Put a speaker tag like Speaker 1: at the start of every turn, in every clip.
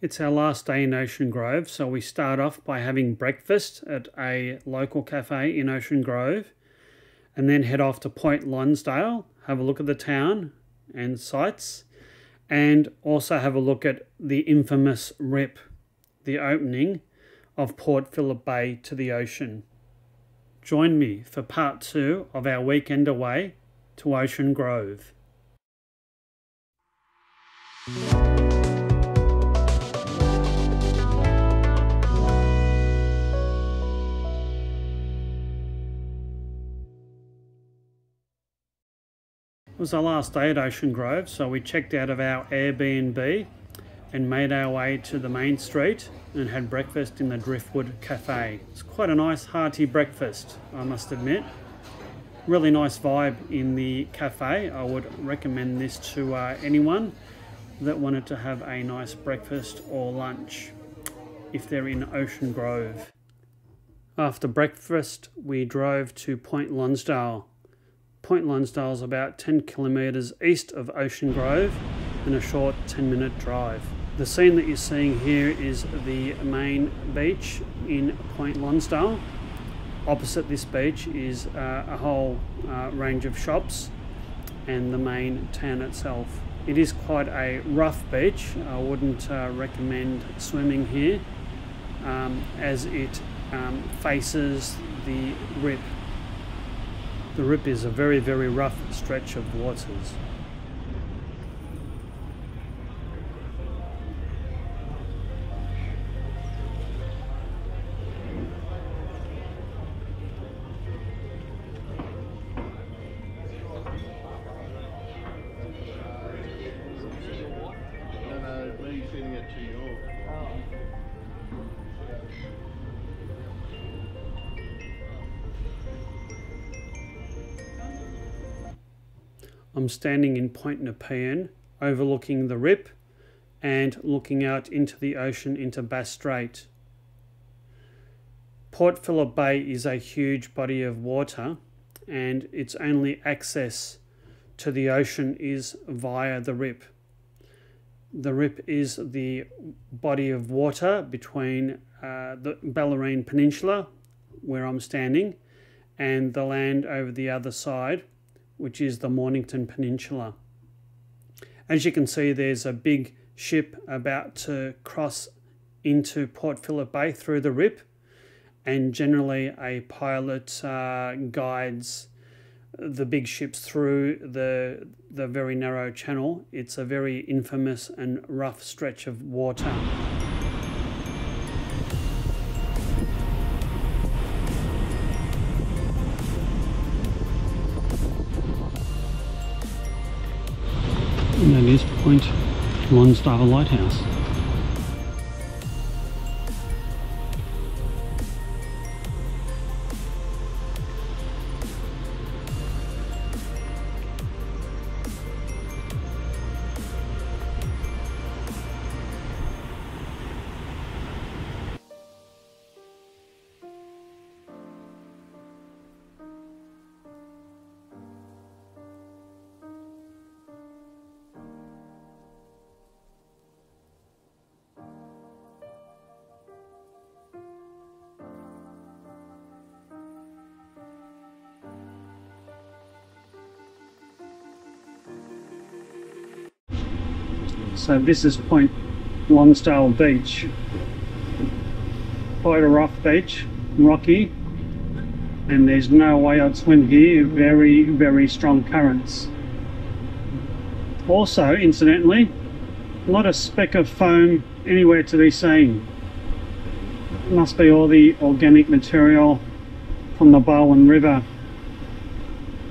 Speaker 1: It's our last day in Ocean Grove, so we start off by having breakfast at a local cafe in Ocean Grove and then head off to Point Lonsdale, have a look at the town and sights, and also have a look at the infamous RIP, the opening of Port Phillip Bay to the ocean. Join me for part two of our weekend away to Ocean Grove. Was our last day at Ocean Grove, so we checked out of our Airbnb and made our way to the main street and had breakfast in the Driftwood Cafe. It's quite a nice hearty breakfast, I must admit. Really nice vibe in the cafe. I would recommend this to uh, anyone that wanted to have a nice breakfast or lunch if they're in Ocean Grove. After breakfast, we drove to Point Lonsdale Point Lonsdale is about 10 kilometres east of Ocean Grove and a short 10 minute drive. The scene that you're seeing here is the main beach in Point Lonsdale. Opposite this beach is uh, a whole uh, range of shops and the main town itself. It is quite a rough beach. I wouldn't uh, recommend swimming here um, as it um, faces the rip the Rip is a very, very rough stretch of waters. I'm standing in Point Nepean, overlooking the Rip and looking out into the ocean into Bass Strait. Port Phillip Bay is a huge body of water and its only access to the ocean is via the Rip. The Rip is the body of water between uh, the Bellarine Peninsula, where I'm standing, and the land over the other side which is the Mornington Peninsula. As you can see, there's a big ship about to cross into Port Phillip Bay through the Rip, and generally a pilot uh, guides the big ships through the the very narrow channel. It's a very infamous and rough stretch of water. Point Lonsdale Lighthouse. So this is Point Lonsdale Beach. Quite a rough beach, rocky, and there's no way I'd swim here, very, very strong currents. Also, incidentally, not a speck of foam anywhere to be seen. Must be all the organic material from the Barwon River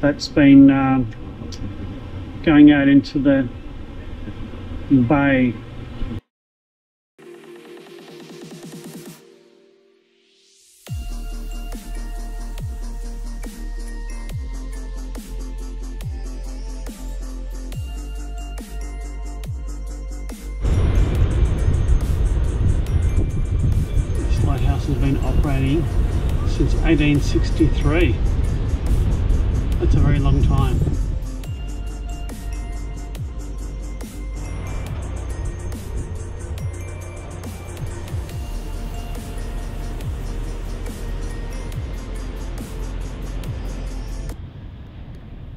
Speaker 1: that's been uh, going out into the by has been operating since 1863. That's a very long time.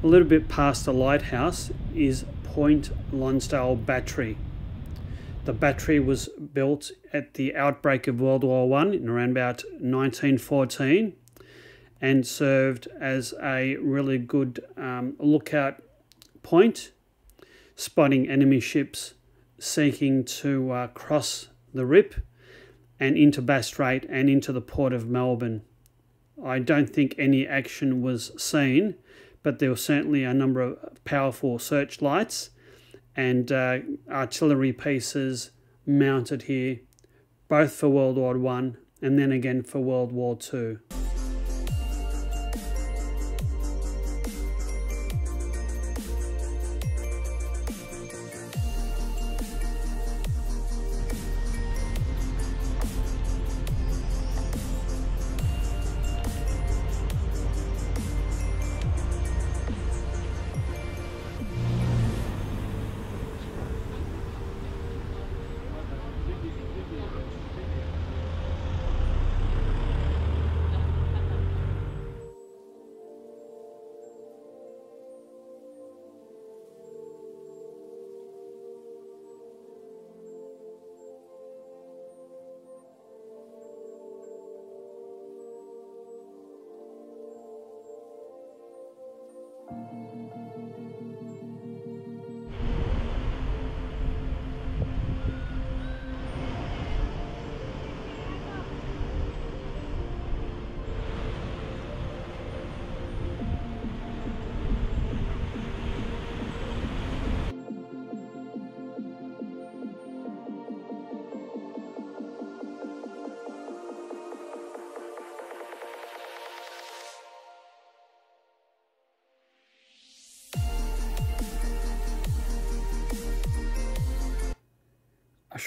Speaker 1: Little bit past the lighthouse is Point Lonsdale Battery. The battery was built at the outbreak of World War One in around about 1914 and served as a really good um, lookout point, spotting enemy ships seeking to uh, cross the Rip and into Bass Strait and into the port of Melbourne. I don't think any action was seen, but there were certainly a number of powerful searchlights and uh, artillery pieces mounted here, both for World War One and then again for World War Two.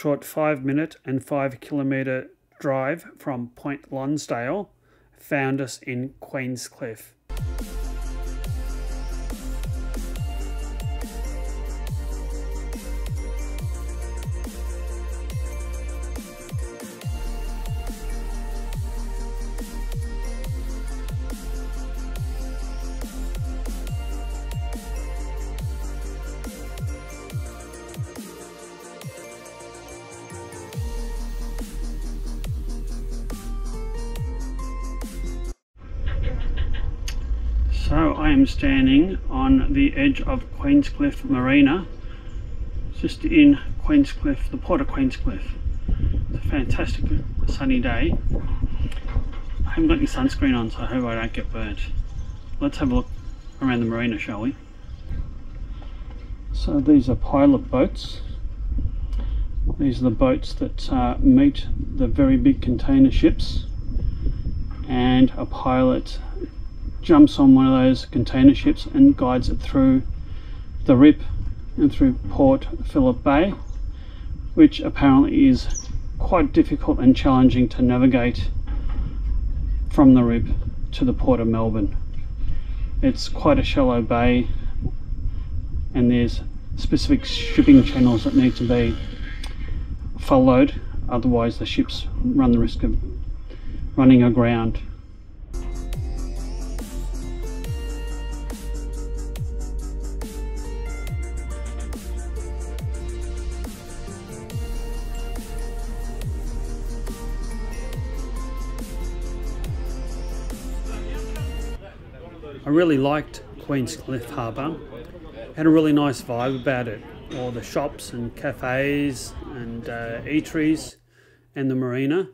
Speaker 1: Short five minute and five kilometre drive from Point Lonsdale found us in Queenscliff. So I am standing on the edge of Queenscliff Marina, just in Queenscliff, the port of Queenscliff. It's a fantastic sunny day. I haven't got any sunscreen on, so I hope I don't get burnt. Let's have a look around the marina, shall we? So these are pilot boats. These are the boats that uh, meet the very big container ships and a pilot jumps on one of those container ships and guides it through the Rip and through Port Phillip Bay, which apparently is quite difficult and challenging to navigate from the Rip to the Port of Melbourne. It's quite a shallow bay and there's specific shipping channels that need to be followed otherwise the ships run the risk of running aground I really liked Queenscliff Harbour. Had a really nice vibe about it. All the shops and cafes and uh, eateries and the marina.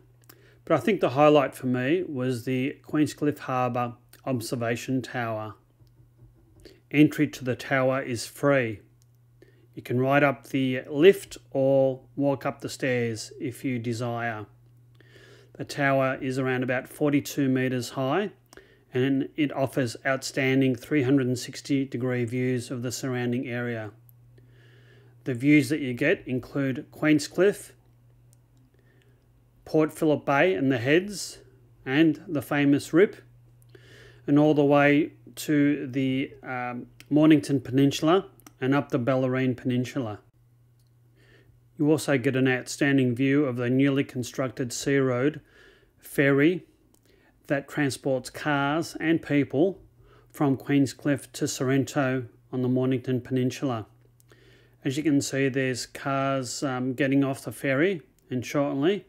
Speaker 1: But I think the highlight for me was the Queenscliff Harbour Observation Tower. Entry to the tower is free. You can ride up the lift or walk up the stairs if you desire. The tower is around about 42 metres high and it offers outstanding 360 degree views of the surrounding area. The views that you get include Queenscliff, Port Phillip Bay and the Heads, and the famous Rip, and all the way to the um, Mornington Peninsula and up the Bellarine Peninsula. You also get an outstanding view of the newly constructed Searoad ferry that transports cars and people from Queenscliff to Sorrento on the Mornington Peninsula. As you can see, there's cars um, getting off the ferry, and shortly,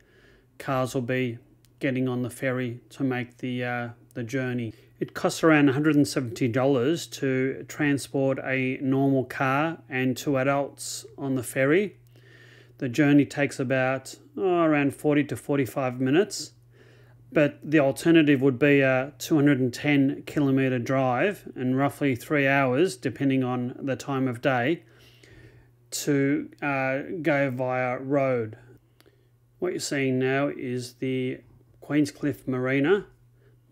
Speaker 1: cars will be getting on the ferry to make the uh, the journey. It costs around $170 to transport a normal car and two adults on the ferry. The journey takes about oh, around 40 to 45 minutes, but the alternative would be a 210 kilometre drive and roughly three hours, depending on the time of day, to uh, go via road. What you're seeing now is the Queenscliff Marina,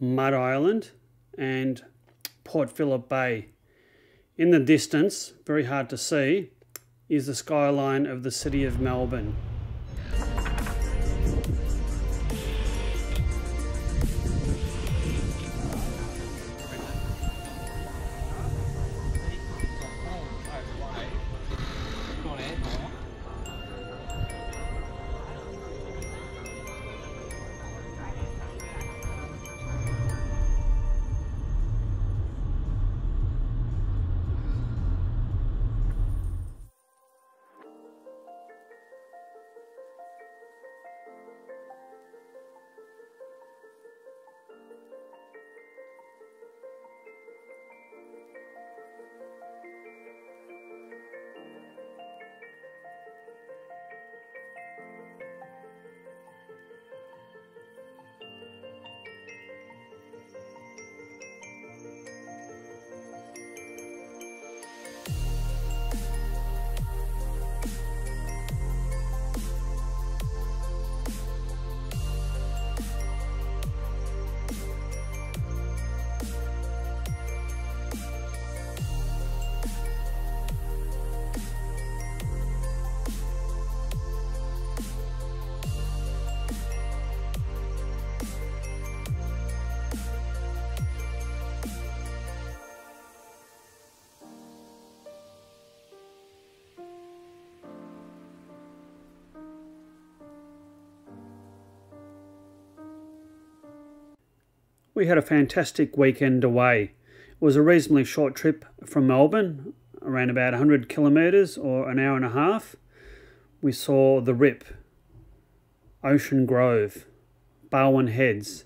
Speaker 1: Mud Island, and Port Phillip Bay. In the distance, very hard to see, is the skyline of the city of Melbourne. We had a fantastic weekend away. It was a reasonably short trip from Melbourne, around about 100 kilometres or an hour and a half. We saw the Rip, Ocean Grove, Barwon Heads,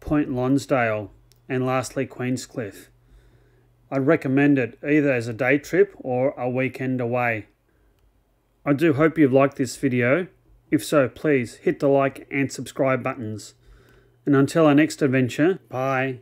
Speaker 1: Point Lonsdale, and lastly Queenscliff. I'd recommend it either as a day trip or a weekend away. I do hope you've liked this video. If so, please hit the like and subscribe buttons. And until our next adventure, bye.